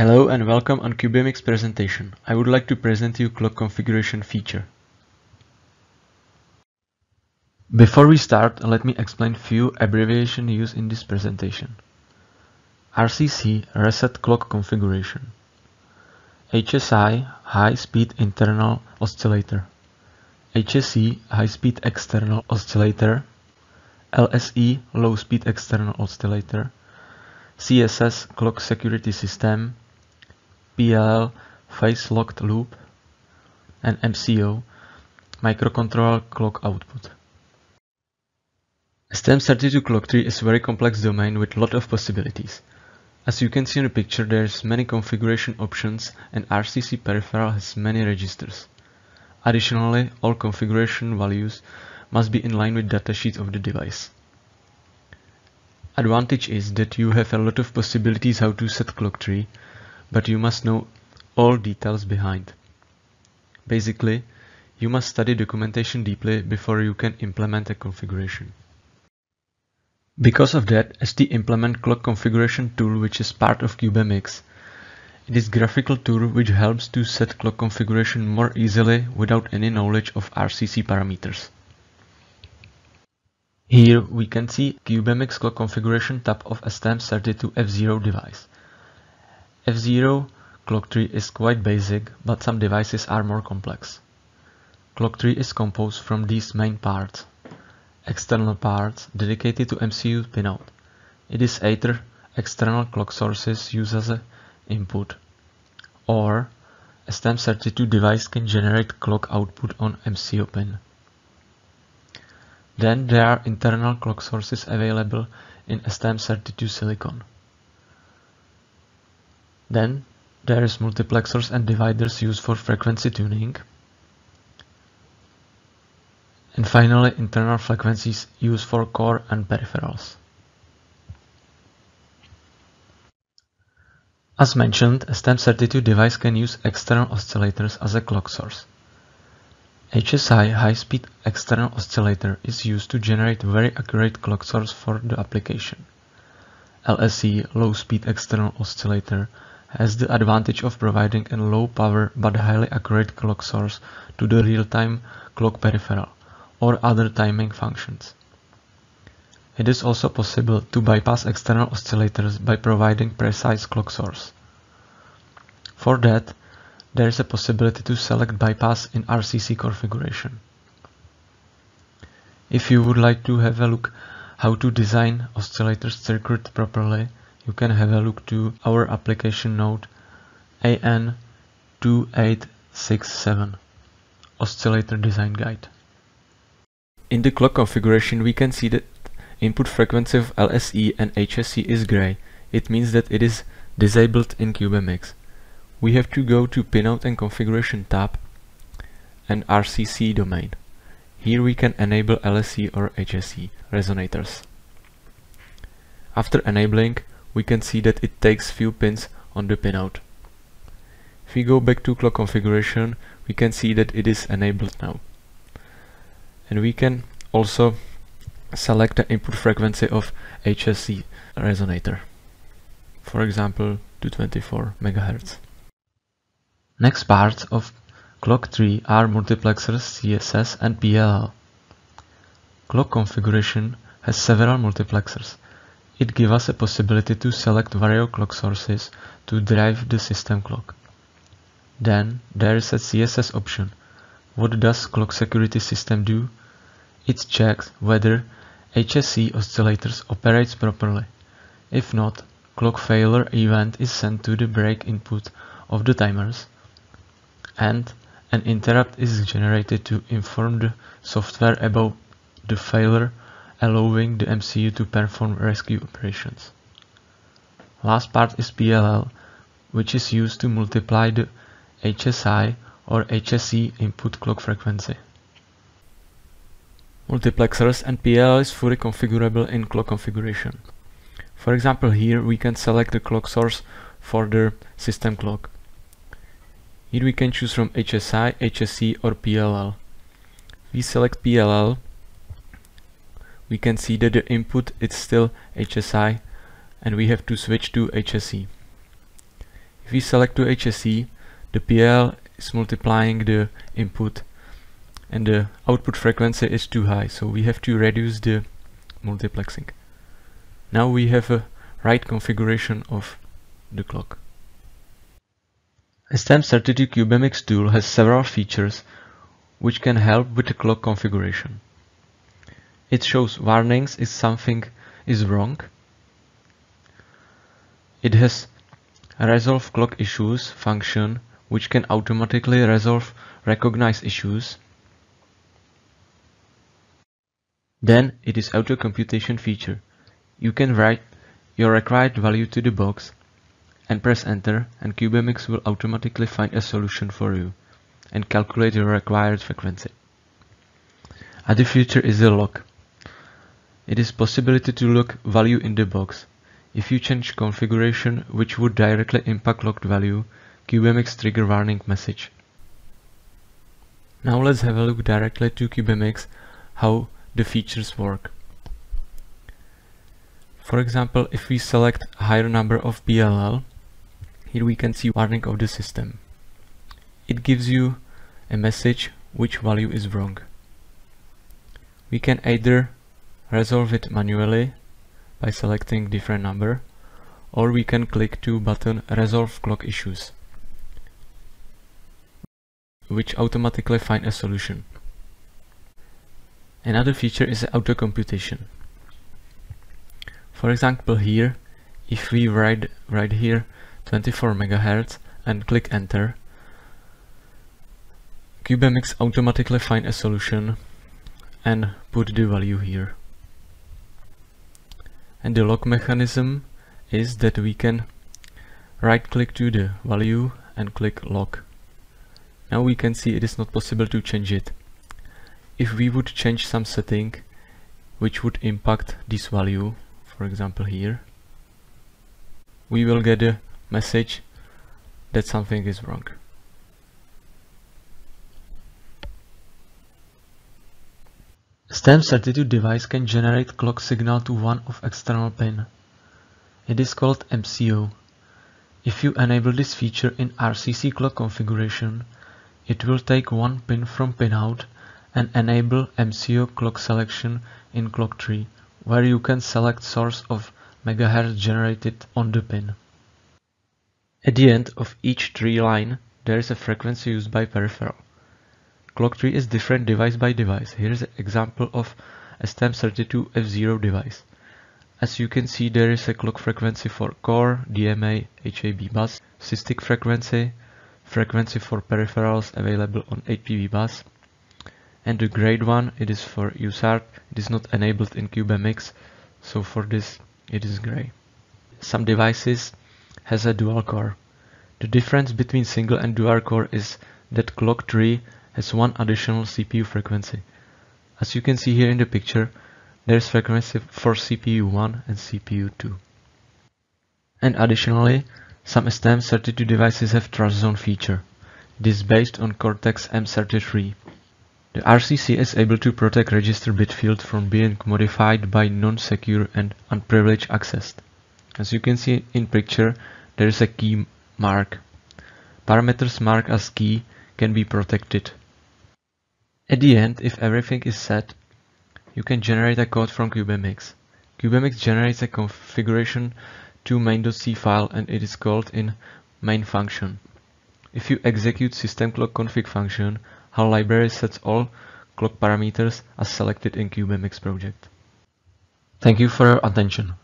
Hello and welcome on CubeMX presentation. I would like to present you clock configuration feature. Before we start, let me explain few abbreviation used in this presentation. RCC Reset Clock Configuration HSI High Speed Internal Oscillator HSE High Speed External Oscillator LSE Low Speed External Oscillator CSS Clock Security System PLL Phase Locked Loop and MCO Microcontroller Clock Output. STM32 clock tree is a very complex domain with lot of possibilities. As you can see in the picture there's many configuration options and RCC peripheral has many registers. Additionally, all configuration values must be in line with datasheet of the device. Advantage is that you have a lot of possibilities how to set clock tree, but you must know all details behind. Basically, you must study documentation deeply before you can implement a configuration. Because of that, ST implement clock configuration tool which is part of CubeMX. It is graphical tool which helps to set clock configuration more easily without any knowledge of RCC parameters. Here we can see CubeMX clock configuration tab of STM32F0 device. F0 clock tree is quite basic, but some devices are more complex. Clock tree is composed from these main parts external parts dedicated to MCU pinout. It is either external clock sources used as input or a STM32 device can generate clock output on MCU pin. Then there are internal clock sources available in STM32 silicon. Then there is multiplexers and dividers used for frequency tuning and finally, internal frequencies used for core and peripherals. As mentioned, a STM32 device can use external oscillators as a clock source. HSI high-speed external oscillator is used to generate very accurate clock source for the application. LSE low-speed external oscillator has the advantage of providing a low power but highly accurate clock source to the real-time clock peripheral or other timing functions. It is also possible to bypass external oscillators by providing precise clock source. For that, there is a possibility to select bypass in RCC configuration. If you would like to have a look how to design oscillator circuit properly, you can have a look to our application note AN2867 Oscillator Design Guide. In the clock configuration we can see that input frequency of LSE and HSE is gray. It means that it is disabled in CubeMX. We have to go to Pinout and Configuration tab and RCC domain. Here we can enable LSE or HSE resonators. After enabling, we can see that it takes few pins on the pinout. If we go back to clock configuration, we can see that it is enabled now and we can also select the input frequency of HSE resonator for example 224 MHz. Next parts of clock tree are multiplexers, CSS and PLL. Clock configuration has several multiplexers. It gives us a possibility to select various clock sources to drive the system clock. Then there is a CSS option. What does clock security system do? It checks whether HSE oscillators operates properly. If not, clock failure event is sent to the break input of the timers and an interrupt is generated to inform the software about the failure allowing the MCU to perform rescue operations. Last part is PLL, which is used to multiply the HSI or HSE input clock frequency. Multiplexers and PLL is fully configurable in clock configuration. For example here we can select the clock source for the system clock. Here we can choose from HSI, HSE or PLL. We select PLL we can see that the input is still HSI and we have to switch to HSE. If we select to HSE, the PLL is multiplying the input and the output frequency is too high, so we have to reduce the multiplexing. Now we have a right configuration of the clock. STM32 CubeMX tool has several features which can help with the clock configuration. It shows warnings if something is wrong. It has resolve clock issues function which can automatically resolve recognized issues. Then it is auto computation feature. You can write your required value to the box and press enter and CubeMX will automatically find a solution for you and calculate your required frequency. Other feature is the lock. It is possibility to lock value in the box. If you change configuration which would directly impact locked value, CubeMX trigger warning message. Now let's have a look directly to CubeMX how the features work. For example, if we select higher number of PLL, here we can see warning of the system. It gives you a message which value is wrong. We can either resolve it manually by selecting different number or we can click to button resolve clock issues which automatically find a solution. Another feature is auto computation. For example here, if we write right here 24 MHz and click enter, CubeMX automatically find a solution and put the value here. And the lock mechanism is that we can right click to the value and click lock. Now we can see it is not possible to change it. If we would change some setting which would impact this value, for example here, we will get a message that something is wrong. STM32 device can generate clock signal to one of external pin. It is called MCO. If you enable this feature in RCC clock configuration, it will take one pin from pinout and enable MCO clock selection in clock tree, where you can select source of megahertz generated on the pin. At the end of each tree line, there is a frequency used by peripheral. Clock tree is different device by device. Here is an example of a STM32F0 device. As you can see there is a clock frequency for core, DMA, AHB bus, SysTick frequency, frequency for peripherals available on APB bus, and the grade one it is for USART, it is not enabled in CubeMX, so for this it is gray. Some devices has a dual core. The difference between single and dual core is that clock tree has one additional CPU frequency. As you can see here in the picture, there is frequency for CPU1 and CPU2. And additionally, some STM32 devices have TrustZone feature. This is based on Cortex M33. The RCC is able to protect register bit field from being modified by non-secure and unprivileged access. As you can see in picture, there is a key mark. Parameters marked as key can be protected. At the end, if everything is set, you can generate a code from CubeMX. CubeMX generates a configuration to main.c file and it is called in main function. If you execute system clock config function, HAL library sets all clock parameters as selected in CubeMX project. Thank you for your attention.